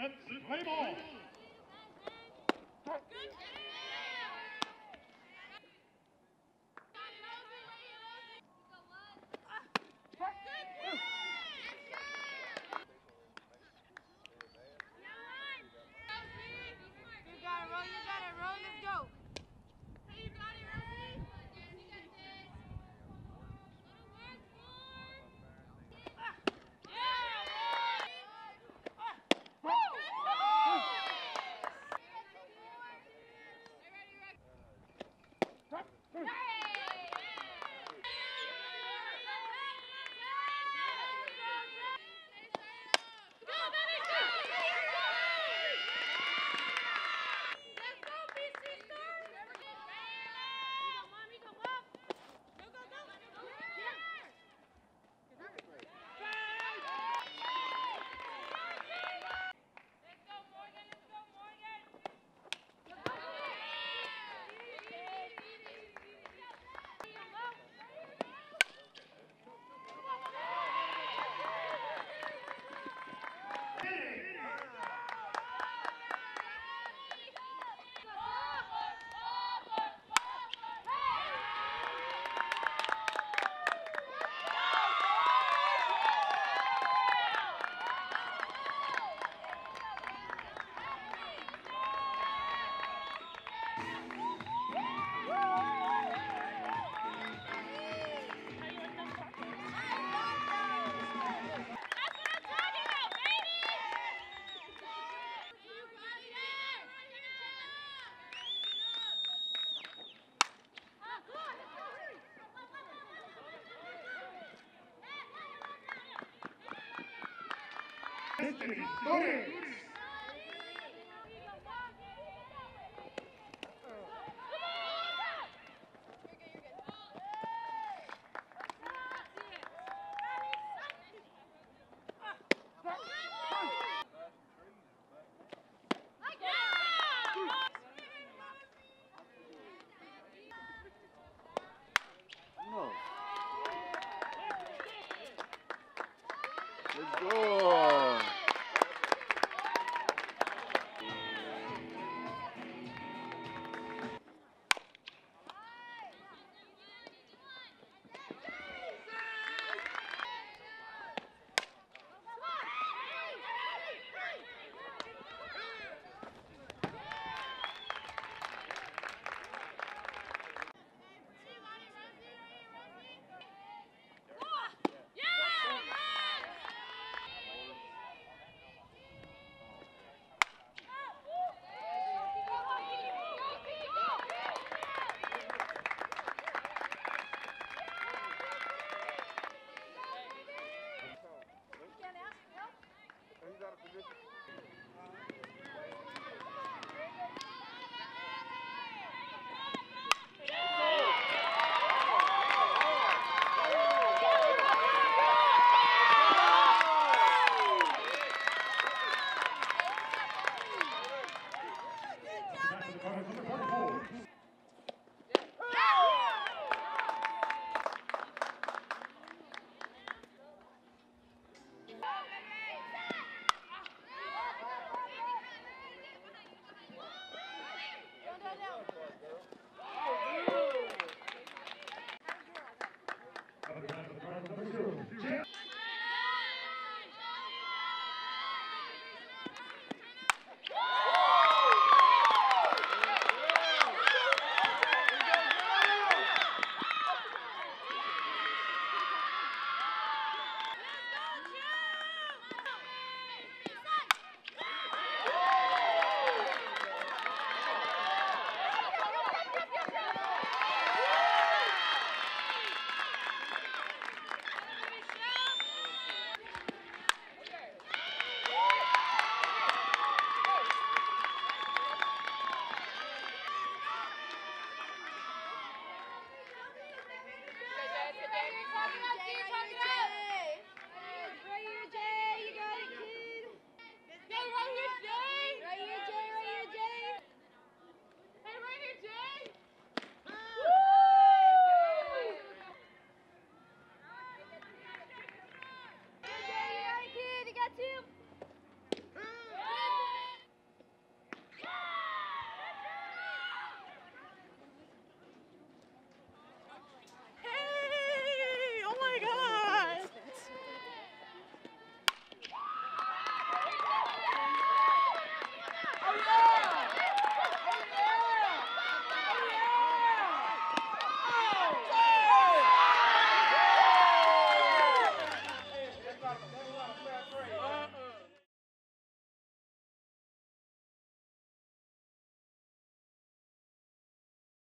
Set, play ball. Destiny, Torres. Let's go.